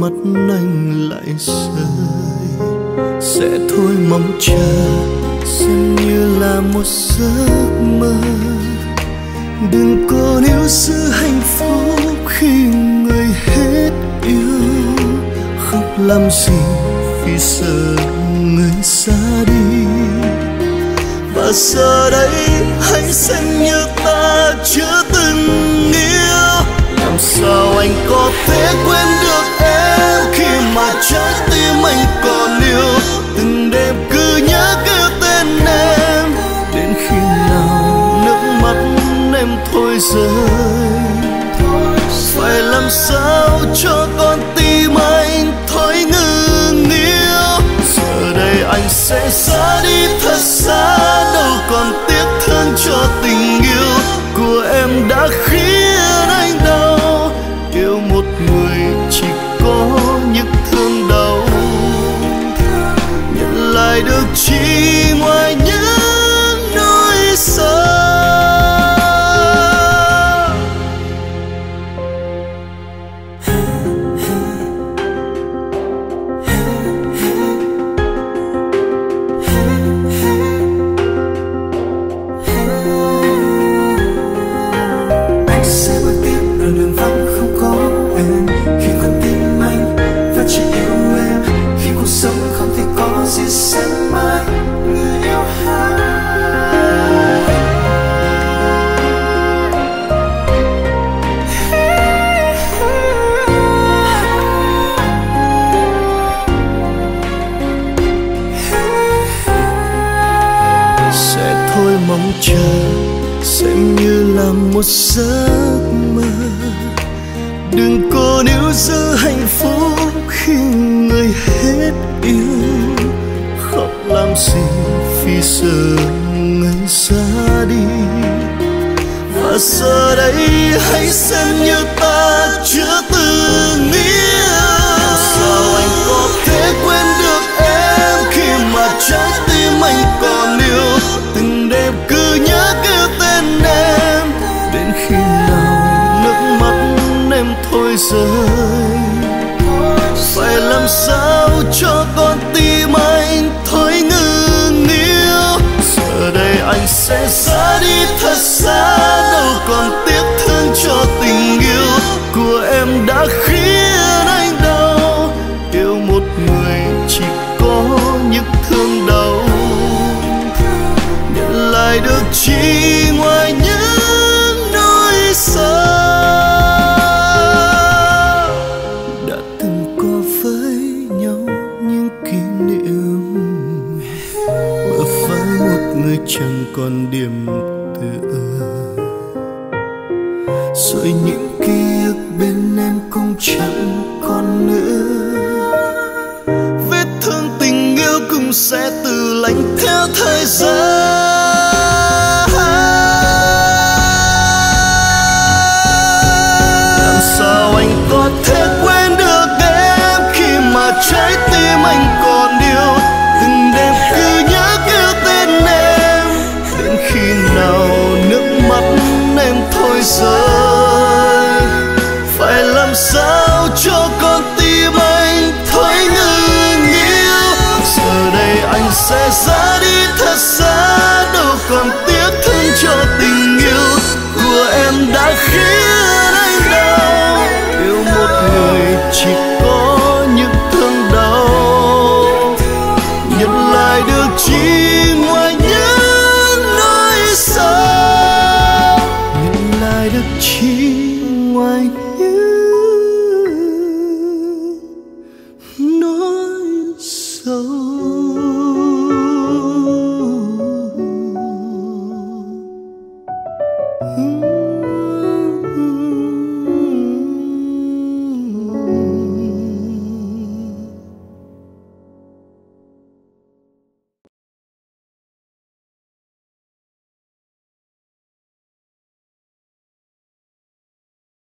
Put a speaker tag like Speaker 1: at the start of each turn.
Speaker 1: mắt anh lại rơi. Sẽ thôi mong chờ, xem như là một giấc mơ. Đừng có níu giữ hạnh phúc khi người hết yêu. Khóc làm gì vì sợ người xa đi? Và giờ đây hãy xem như ta chưa từng yêu. Làm sao anh có thể quên thôi rơi. Phải làm sao cho mong chờ, xem như là một giấc mơ. Đừng cố níu giữ hạnh phúc khi người hết yêu. Khóc làm gì vì sợ người xa đi? Và giờ đây hãy xem như ta chưa từng nghĩ rơi. Phải làm sao cho con tim anh thôi ngừng yêu giờ đây anh sẽ xa đi thật xa, đâu còn tiếc thương cho tình yêu của em đã khiến anh đau. Yêu một người chỉ có những thương đau, nhận lại được chỉ chẳng còn điểm tựa. Rồi những ký ức bên em cũng chẳng còn nữa. Vết thương tình yêu cũng sẽ từ lạnh theo thời gian.